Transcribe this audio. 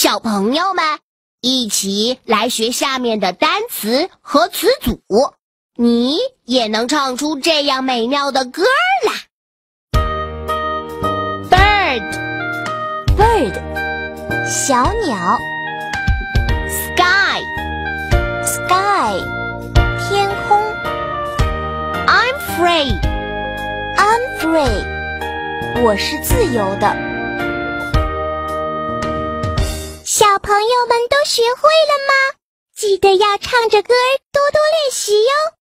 小朋友们，一起来学下面的单词和词组，你也能唱出这样美妙的歌啦！bird，bird，小鸟。；sky，sky，天空。；I'm free，I'm free，我是自由的。朋友们都学会了吗？记得要唱着歌多多练习哟。